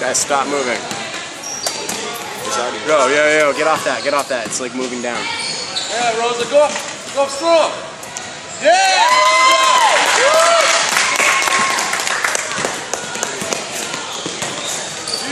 Guys, stop moving. Go, yo, yo, get off that, get off that. It's like moving down. Yeah, Rosa, go up. Go up strong. Yeah,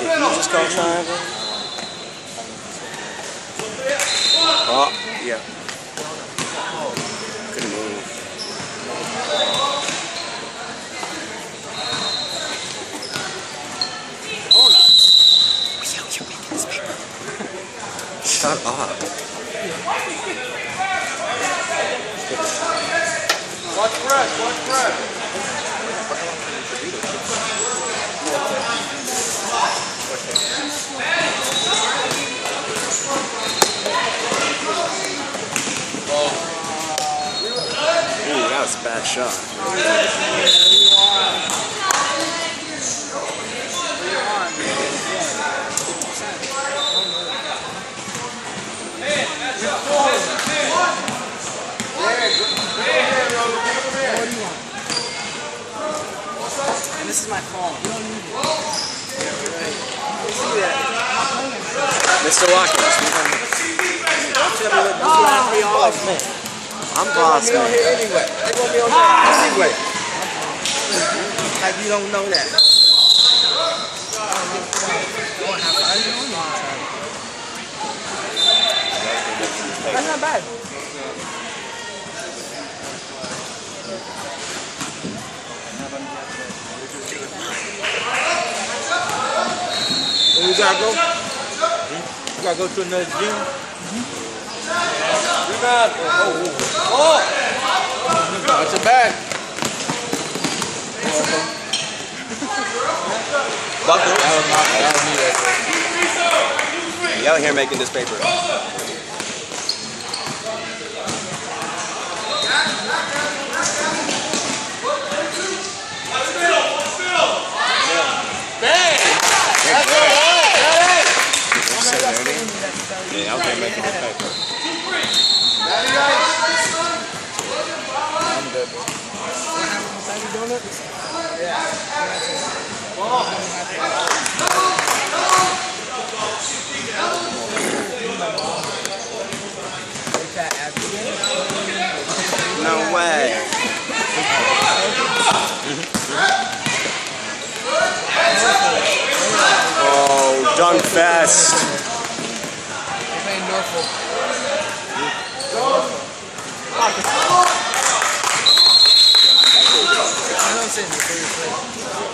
middle. Just. Oh, yeah. Couldn't move. Shut up. Watch fresh, watch fresh. Bad shot. And this is my phone. Mr. Watkins, I'm boss man. anyway. They gonna be on there ah! anyway. Like you don't know that. That's not bad. We gotta go? We gotta go to another gym. Mm-hmm. Rebound. Oh, oh. Watch your back. Buckle. Out here making this paper. Yeah, out here making this paper. Natty Ice. No way. Oh, dunk fest. We're playing Norfolk. I I'm before you play.